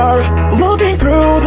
are looking through